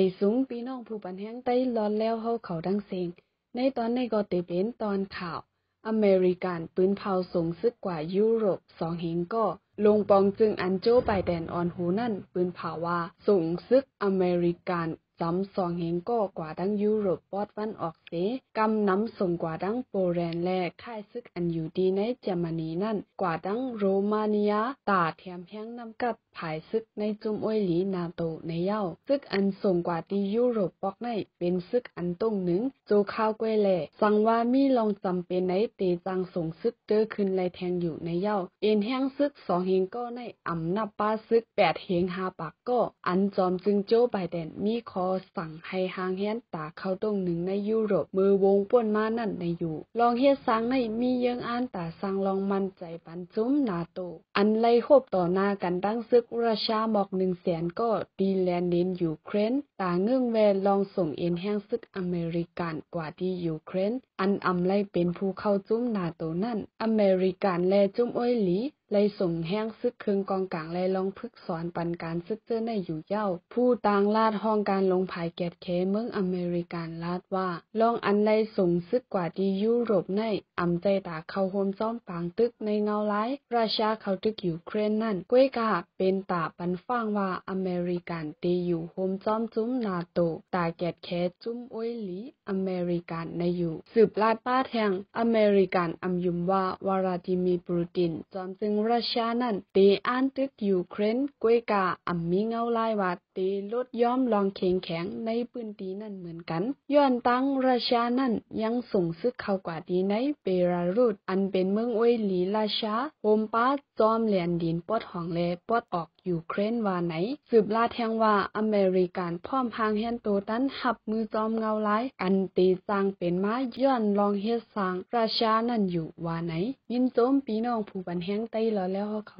ไปสูงพี่น้องผู้ปันแห้งใต้ร้อนแล้วเฮาเขาดังเสียงในตอนนี้ก็เตเป็นตอนข่าว อเมริกันปืนเผาสูงซึกกว่ายุโรปสองหิงก็ ลงปองจึงอันโจไปแดนออนหูนั่น ปืนเผาว่าสูงซึกอเมริกัน จำสองเฮงก็กว่าดังยุโรปปอดวันออกเสกำน้ำส่งกว่าดังโปแลนด์และค่ายซึกอันอยู่ดีในเยอรมนีนั่น กว่าดังโรมาเนียตาแถมแห้งนำกับผายซึกในจุมอ้อยหลีนาโตในเย้าซึกอันส่งกว่าที่ยุโรปปอกในเป็นซึกอันต้งหนึ่งโจข้าวกวยแหล่สังว่ามีลองจำเป็นในเตจังส่งซึกเจอขึ้นไลแทงอยู่ในเย้าเอ็นแห้งซึกสองเฮงก็ในอำนับป้าซึกแปดเฮงหาปากก็อันจอมจึงโจไบแดนมีคอสั่งให้หางแฮนตาเข้าตรงหนึ่งในยุโรปมือวงป่วนมานั่นในอยู่ ลองเฮ็ดสร้างในมีเยิงอ่านตาสร้างลองมั่นใจปันจุ้มนาโต อันไล่คบต่อหน้ากันตั้งซึกราชาหมอกหนึ่งแสนก็ดีแลนดินยูเครนตาเงื่องแวลองส่งเอ็นแห้งซึกอเมริกันกว่าที่ยูเครนอันอำไล่เป็นผู้เข้าจุ้มนาโตนั่น อเมริกันแลจุ้มอ้อยหลี ไล่ส่งแห้งซึกครึ่งกองกลางไล่ลองพึกสอนปันการซึกเจอในอยู่เย้า ผู้ต่างลาดห้องการลงภายแกดเคเมืองอเมริกันลาดว่าลองอันไล่ส่งซึกกว่าที่ยุโรปในอำใจตาเข้าโฮมซ้อมปางตึกในเงาไลราชาเขาตึกอยู่เครนนั่นก้วยกาเป็นตาปันฟังว่าอเมริกันตีอยู่โฮมซ้อมจุ้มนาโตตาแกดแคจุ้มอ้อยหลีอเมริกันในอยู่ สืบลาดป้าแทงอเมริกันอำยุมว่าวาราดิมีปูตินจอมจึงรัสเซียนั่นเตอันตึกยูเครนกวยกาอัมมีเงาลายว่าเตลดย่อมลองเข็งแข็งในพื้นที่นั่นเหมือนกัน ย้อนตั้งรัสเซียนั่นยังส่งซึกเข้ากว่าดีในเบลารุสอันเป็นเมืองอวยหลีราชาโฮมป้าจอมเหลนดินปอดห้องเลปอดออกยูเครนว่าไหน สืบลาแทงว่าอเมริกันพร้อมพางเฮนโตตันหับมือจอมเงาลายอันตีจางเป็นมาย้อนลองเฮ็ดสร้างราชานั่นอยู่ว่าไหน ยินโจมปีน้องผู้บันแหงไต้แล้วแล้วเขา